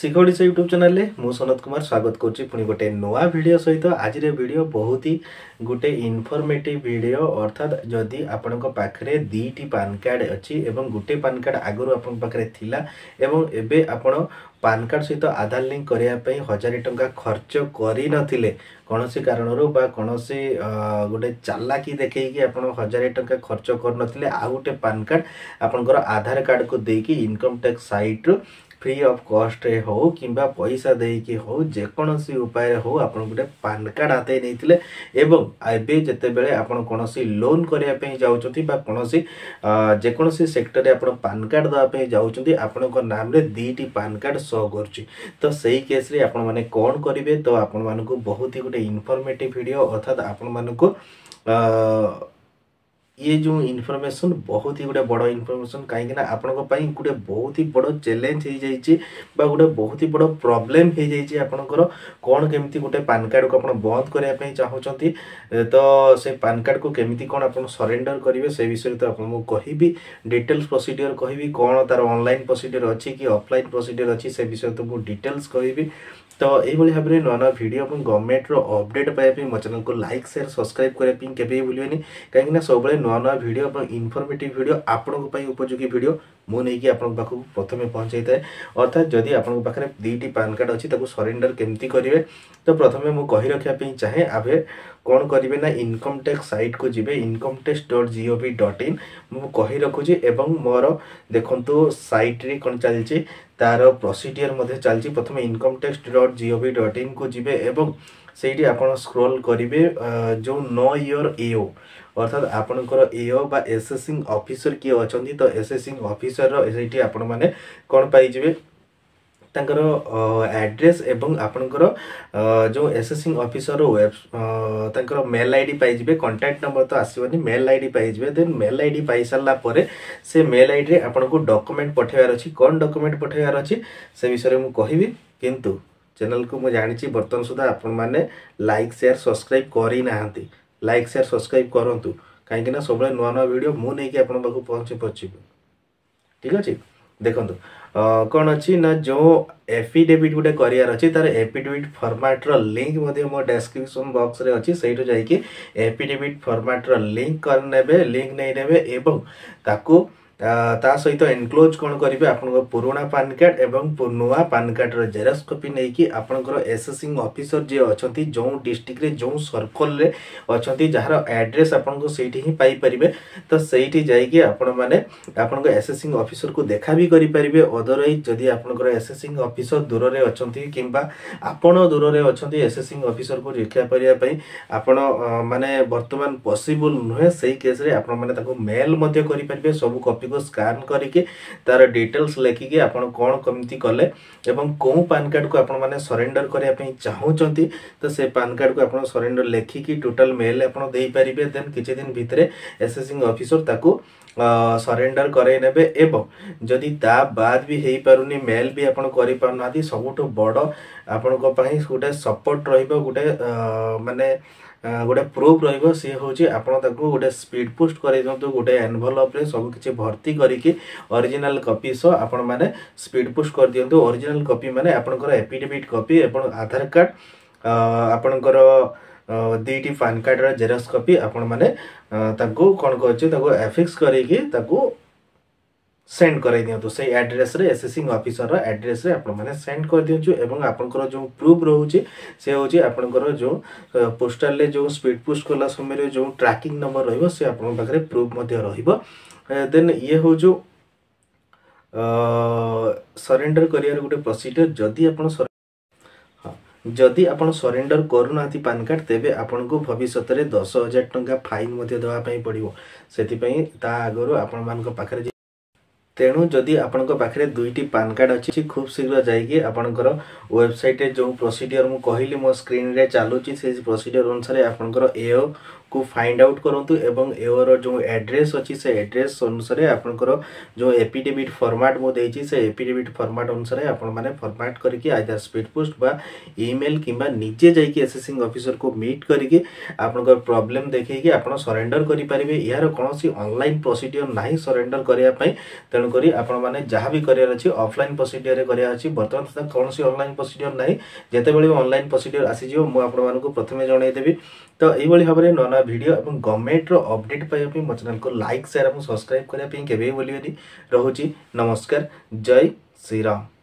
শিখ Odisha YouTube ଚ୍ୟାନେଲ୍ରେ ମୁଁ ସନତ କୁମାର ସ୍ୱାଗତ କରୁଛି ପୁଣି ଗୋଟେ ନୂଆ ଭିଡ଼ିଓ ସହିତ ଆଜିର ଭିଡ଼ିଓ ବହୁତ ହି ଗୋଟେ ଇନଫର୍ମେଟିଭ୍ ଭିଡ଼ିଓ ଅର୍ଥାତ୍ ଯଦି ଆପଣଙ୍କ ପାଖରେ ଦୁଇଟି ପାନ୍ କାର୍ଡ଼ ଅଛି ଏବଂ ଗୋଟେ ପାନ୍ କାର୍ଡ଼ ଆଗରୁ ଆପଣଙ୍କ ପାଖରେ ଥିଲା ଏବଂ ଏବେ ଆପଣ ପାନ୍ କାର୍ଡ଼ ସହିତ ଆଧାର ଲିଙ୍କ୍ କରିବା ପାଇଁ ହଜାରେ ଟଙ୍କା ଖର୍ଚ୍ଚ କରିନଥିଲେ କୌଣସି କାରଣରୁ ବା କୌଣସି ଗୋଟେ ଚାଲାକି ଦେଖେଇକି ଆପଣ ହଜାରେ ଟଙ୍କା ଖର୍ଚ୍ଚ କରିନଥିଲେ ଆଉ ଗୋଟେ ପାନ୍ କାର୍ଡ଼ ଆପଣଙ୍କର ଆଧାର କାର୍ଡ଼କୁ ଦେଇକି ଇନକମ୍ ଟ୍ୟାକ୍ସ ସାଇଟ୍ରୁ ଫ୍ରି ଅଫ୍ କଷ୍ଟରେ ହେଉ କିମ୍ବା ପଇସା ଦେଇକି ହେଉ ଯେକୌଣସି ଉପାୟରେ ହେଉ ଆପଣ ଗୋଟେ ପାନ୍ କାର୍ଡ଼ ହାତେଇ ନେଇଥିଲେ ଏବଂ ଏବେ ଯେତେବେଳେ ଆପଣ କୌଣସି ଲୋନ୍ କରିବା ପାଇଁ ଯାଉଛନ୍ତି ବା କୌଣସି ଯେକୌଣସି ସେକ୍ଟରରେ ଆପଣ ପାନ୍ କାର୍ଡ଼ ଦେବା ପାଇଁ ଯାଉଛନ୍ତି ଆପଣଙ୍କ ନାମରେ ଦୁଇଟି ପାନ୍ କାର୍ଡ଼ ଶୋ କରୁଛି ତ ସେଇ କେସ୍ରେ ଆପଣମାନେ କ'ଣ କରିବେ ତ ଆପଣମାନଙ୍କୁ ବହୁତ ହି ଗୋଟେ ଇନଫର୍ମେଟିଭ୍ ଭିଡ଼ିଓ ଅର୍ଥାତ୍ ଆପଣମାନଙ୍କୁ ये जो इनफर्मेसन बहुत ही गोटे बड़ इनफर्मेसन कहीं आपण गोटे बहुत ही बड़ चैलेंज हो जाए गोटे बहुत ही बड़ प्रोब्लेम हो जाइए आपणकर कौन केमी गोटे पान कार्ड को आप बंद करने चाहूँगी तो से पान कार्ड को केमी कौन आप सरेडर करेंगे से विषय तो आपको कहबी डिटेल्स प्रोसीडियर कह कौन तार अनलाइन प्रोसीडर अच्छी अफलाइन प्रोसीडियर अच्छी से विषय तो मुझे डिटेल्स कहबी ତ ଏଇଭଳି ଭାବରେ ନୂଆ ନୂଆ ଭିଡ଼ିଓ ଏବଂ ଗଭର୍ଣ୍ଣମେଣ୍ଟର ଅପଡ଼େଟ୍ ପାଇବା ପାଇଁ ମୋ ଚ୍ୟାନେଲକୁ ଲାଇକ୍ ସେୟାର ସବସ୍କ୍ରାଇବ୍ କରିବା ପାଇଁ କେବେ ବି ଭୁଲିବେନି କାହିଁକିନା ସବୁବେଳେ ନୂଆ ନୂଆ ଭିଡ଼ିଓ ଏବଂ ଇନଫର୍ମେଟିଭ୍ ଭିଡ଼ିଓ ଆପଣଙ୍କ ପାଇଁ ଉପଯୋଗୀ ଭିଡ଼ିଓ ମୁଁ ନେଇକି ଆପଣଙ୍କ ପାଖକୁ ପ୍ରଥମେ ପହଞ୍ଚାଇଥାଏ ଅର୍ଥାତ୍ ଯଦି ଆପଣଙ୍କ ପାଖରେ ଦୁଇଟି ପାନ୍ କାର୍ଡ଼ ଅଛି ତାକୁ ସରେଣ୍ଡର କେମିତି କରିବେ ତ ପ୍ରଥମେ ମୁଁ କହି ରଖିବା ପାଇଁ ଚାହେଁ ଆବେ କ'ଣ କରିବେ ନା ଇନକମ୍ ଟ୍ୟାକ୍ସ ସାଇଟ୍କୁ ଯିବେ income tax dot G O V dot in ମୁଁ କହି ରଖୁଛି ଏବଂ ମୋର ଦେଖନ୍ତୁ ସାଇଟ୍ରେ କ'ଣ ଚାଲିଛି ତା'ର ପ୍ରୋସିଡ଼ିଅର୍ ମଧ୍ୟ ଚାଲିଛି ପ୍ରଥମେ income tax dot G O V dot ଇନ୍କୁ ଯିବେ ଏବଂ ସେଇଠି ଆପଣ ସ୍କ୍ରୋଲ୍ କରିବେ ଯେଉଁ ନୋ ଇୟର୍ ଏଓ ଅର୍ଥାତ ଆପଣଙ୍କର ଏଓ ବା ଏସେସିଂ ଅଫିସର କିଏ ଅଛନ୍ତି ତ ଏସେସିଂ ଅଫିସରର ସେଇଠି ଆପଣମାନେ କ'ଣ ପାଇଯିବେ ତାଙ୍କର ଆଡ୍ରେସ୍ ଏବଂ ଆପଣଙ୍କର ଯେଉଁ ଏସେସିଂ ଅଫିସର ୱେବ୍ ତାଙ୍କର ମେଲ୍ ଆଇ ଡ଼ି ପାଇଯିବେ କଣ୍ଟାକ୍ଟ ନମ୍ବର ତ ଆସିବନି ମେଲ୍ ଆଇ ଡ଼ି ପାଇଯିବେ ଦେନ୍ ମେଲ୍ ଆଇ ଡ଼ି ପାଇସାରିଲା ପରେ ସେ ମେଲ୍ ଆଇଡ଼ିରେ ଆପଣଙ୍କୁ ଡକୁମେଣ୍ଟ ପଠାଇବାର ଅଛି କ'ଣ ଡକୁମେଣ୍ଟ ପଠାଇବାର ଅଛି ସେ ବିଷୟରେ ମୁଁ କହିବି କିନ୍ତୁ ଚ୍ୟାନେଲ୍କୁ ମୁଁ ଜାଣିଛି ବର୍ତ୍ତମାନ ସୁଦ୍ଧା ଆପଣମାନେ ଲାଇକ୍ ସେୟାର୍ ସବସ୍କ୍ରାଇବ୍ କରିନାହାନ୍ତି ଲାଇକ୍ ସେୟାର୍ ସବସ୍କ୍ରାଇବ୍ କରନ୍ତୁ କାହିଁକିନା ସବୁବେଳେ ନୂଆ ନୂଆ ଭିଡ଼ିଓ ମୁଁ ନେଇକି ଆପଣଙ୍କ ପାଖକୁ ପହଞ୍ଚି ପହଞ୍ଚିବି ଠିକ୍ ଅଛି ଦେଖନ୍ତୁ କ'ଣ ଅଛି ନା ଯେଉଁ ଏଫିଡେଭିଟ୍ ଗୋଟେ କରିବାର ଅଛି ତା'ର ଏଫିଡେଭିଟ୍ ଫର୍ମାଟ୍ର ଲିଙ୍କ୍ ମଧ୍ୟ ମୋ ଡେସ୍କ୍ରିପସନ୍ ବକ୍ସରେ ଅଛି ସେଇଠୁ ଯାଇକି ଏଫିଡେଭିଟ୍ ଫର୍ମାଟ୍ର ଲିଙ୍କ୍ କରିନେବେ ଲିଙ୍କ୍ ନେଇନେବେ ଏବଂ ତାକୁ ତା ସହିତ ଏନକ୍ଲୋଜ୍ କ'ଣ କରିବେ ଆପଣଙ୍କ ପୁରୁଣା ପାନ୍ କାର୍ଡ଼ ଏବଂ ନୂଆ ପାନ୍ କାର୍ଡ଼ର ଜେରକ୍ସ କପି ନେଇକି ଆପଣଙ୍କର ଏସେସିଂ ଅଫିସର ଯିଏ ଅଛନ୍ତି ଯେଉଁ ଡିଷ୍ଟ୍ରିକ୍ଟରେ ଯେଉଁ ସର୍କଲରେ ଅଛନ୍ତି ଯାହାର ଆଡ୍ରେସ୍ ଆପଣଙ୍କୁ ସେଇଠି ହିଁ ପାଇପାରିବେ ତ ସେଇଠି ଯାଇକି ଆପଣମାନେ ଆପଣଙ୍କ ଏସେସିଂ ଅଫିସରକୁ ଦେଖା ବି କରିପାରିବେ ଅଦରୱାଇଜ୍ ଯଦି ଆପଣଙ୍କର ଏସେସିଂ ଅଫିସର ଦୂରରେ ଅଛନ୍ତି କିମ୍ବା ଆପଣ ଦୂରରେ ଅଛନ୍ତି ଏସେସିଂ ଅଫିସରକୁ ଦେଖା କରିବା ପାଇଁ ଆପଣ ମାନେ ବର୍ତ୍ତମାନ ପସିବୁଲ୍ ନୁହେଁ ସେଇ କେସ୍ରେ ଆପଣମାନେ ତାକୁ ମେଲ୍ ମଧ୍ୟ କରିପାରିବେ ସବୁ କପି ଥିବ ସ୍କାନ୍ କରିକି ତାର ଡିଟେଲ୍ସ ଲେଖିକି ଆପଣ କ'ଣ କେମିତି କଲେ ଏବଂ କେଉଁ ପାନ୍ କାର୍ଡ଼କୁ ଆପଣମାନେ ସରେଣ୍ଡର କରିବା ପାଇଁ ଚାହୁଁଛନ୍ତି ତ ସେ ପାନ୍ କାର୍ଡ଼କୁ ଆପଣ ସରେଣ୍ଡର ଲେଖିକି ଟୋଟାଲ୍ ମେଲ୍ ଆପଣ ଦେଇପାରିବେ ଦେନ୍ କିଛି ଦିନ ଭିତରେ ଏସେସିଂ ଅଫିସର ତାକୁ ସରେଣ୍ଡର କରାଇ ନେବେ ଏବଂ ଯଦି ତା ବାଦ ବି ହେଇପାରୁନି ମେଲ୍ ବି ଆପଣ କରିପାରୁନାହାନ୍ତି ସବୁଠୁ ବଡ଼ ଆପଣଙ୍କ ପାଇଁ ଗୋଟେ ସପୋର୍ଟ ରହିବ ଗୋଟେ ମାନେ ଗୋଟେ ପ୍ରୁଫ୍ ରହିବ ସିଏ ହେଉଛି ଆପଣ ତାକୁ ଗୋଟେ ସ୍ପିଡ଼ ପୋଷ୍ଟ କରାଇ ଦିଅନ୍ତୁ ଗୋଟେ ଏନଭଲପ୍ରେ ସବୁକିଛି ଭର୍ତ୍ତି କରିକି ଅରିଜିନାଲ୍ କପି ସହ ଆପଣମାନେ ସ୍ପିଡ଼ ପୋଷ୍ଟ କରିଦିଅନ୍ତୁ ଅରିଜିନାଲ୍ କପି ମାନେ ଆପଣଙ୍କର ଏପିଡେଭିଟ୍ କପି ଆପଣ ଆଧାର କାର୍ଡ଼ ଆପଣଙ୍କର ଦୁଇଟି ପାନ୍ କାର୍ଡ଼ର ଜେରକ୍ସ କପି ଆପଣମାନେ ତାକୁ କ'ଣ କରୁଛି ତାକୁ ଆଫିକ୍ସ କରିକି ତାକୁ ସେଣ୍ଡ କରାଇ ଦିଅନ୍ତୁ ସେଇ ଆଡ୍ରେସ୍ରେ ଏସେସିଂ ଅଫିସରର ଆଡ୍ରେସ୍ରେ ଆପଣମାନେ ସେଣ୍ଡ କରିଦିଅନ୍ତୁ ଏବଂ ଆପଣଙ୍କର ଯେଉଁ ପ୍ରୁଫ୍ ରହୁଛି ସେ ହେଉଛି ଆପଣଙ୍କର ଯେଉଁ ପୋଷ୍ଟାଲରେ ଯେଉଁ ସ୍ପିଡ଼ ପୋଷ୍ଟ କଲା ସମୟରେ ଯେଉଁ ଟ୍ରାକିଂ ନମ୍ବର ରହିବ ସେ ଆପଣଙ୍କ ପାଖରେ ପ୍ରୁଫ୍ ମଧ୍ୟ ରହିବ ଦେନ୍ ଇଏ ହେଉଛି ସରେଣ୍ଡର କରିବାର ଗୋଟେ ପ୍ରୋସିଡ଼ିଓର ଯଦି ଆପଣ ଯଦି ଆପଣ ସରେଣ୍ଡର କରୁନାହାନ୍ତି ପାନ୍ କାର୍ଡ଼ ତେବେ ଆପଣଙ୍କୁ ଭବିଷ୍ୟତରେ ଦଶ ହଜାର ଟଙ୍କା ଫାଇନ୍ ମଧ୍ୟ ଦେବା ପାଇଁ ପଡ଼ିବ ସେଥିପାଇଁ ତା ଆଗରୁ ଆପଣମାନଙ୍କ ପାଖରେ ତେଣୁ ଯଦି ଆପଣଙ୍କ ପାଖରେ ଦୁଇଟି ପାନ୍ କାର୍ଡ଼ ଅଛି ଖୁବ୍ ଶୀଘ୍ର ଯାଇକି ଆପଣଙ୍କର ୱେବସାଇଟ୍ରେ ଯେଉଁ ପ୍ରୋସିଡ଼ିଓର ମୁଁ କହିଲି ମୋ ସ୍କ୍ରିନ୍ରେ ଚାଲୁଛି ସେଇ ପ୍ରୋସିଡ଼ିଓର ଅନୁସାରେ ଆପଣଙ୍କର ଏ ଓ को फाइंड आउट करूँ एवं एवर जो एड्रेस अच्छी से एड्रेस अनुसार आपंकर जो एपिडेमिट फर्माट मुझे से एपिडेमिट फर्माट अनुसार आपने फर्माट करके आईदर स्पीड पोस्ट बा इमेल कि निजे जासिंग अफिसर को मीट करके आपंकर प्रोब्लेम देखिए आप सरेन्डर करेंगे यार कौन अनलाइन प्रोसीडर ना सरेन्डर करने तेणुक आपने जहाँ भी करार अच्छे अफलाइन प्रोसीडर करार अच्छे बर्तमान कौन अनलाइन प्रोसीडियर ना जिते बड़े अनलाइन प्रोसीडर आसीज मुझे प्रथम जनईदेवी ତ ଏଇଭଳି ଭାବରେ ନୂଆ ନୂଆ ଭିଡ଼ିଓ ଏବଂ ଗଭର୍ଣ୍ଣମେଣ୍ଟର ଅପଡ଼େଟ୍ ପାଇବା ପାଇଁ ମୋ ଚ୍ୟାନେଲକୁ ଲାଇକ୍ ସେୟାର ଏବଂ ସବସ୍କ୍ରାଇବ୍ କରିବା ପାଇଁ କେବେ ଭୁଲିବେନି ରହୁଛି ନମସ୍କାର ଜୟ ଶ୍ରୀରାମ